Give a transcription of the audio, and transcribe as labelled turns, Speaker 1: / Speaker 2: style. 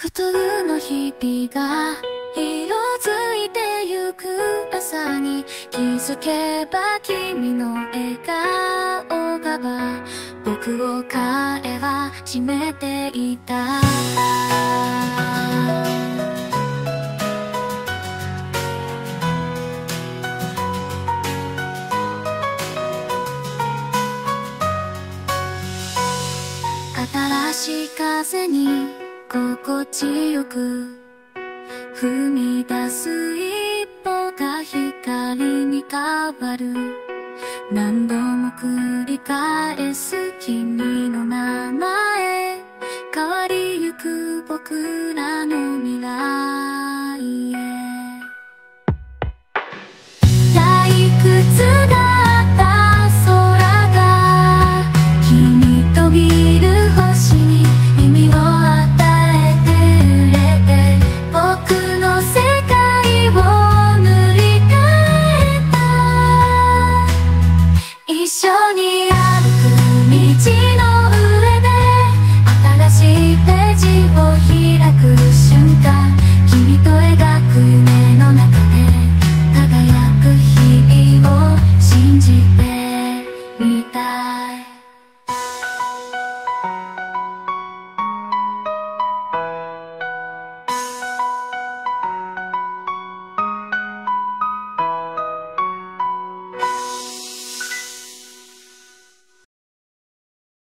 Speaker 1: 普通の日々が色づいてゆく朝に気づけば君の笑顔が僕を彼は締めていた。新しい風に心地よく踏み出す一歩が光に変わる。何度も繰り返す君の名前。変わりゆく僕らの未来。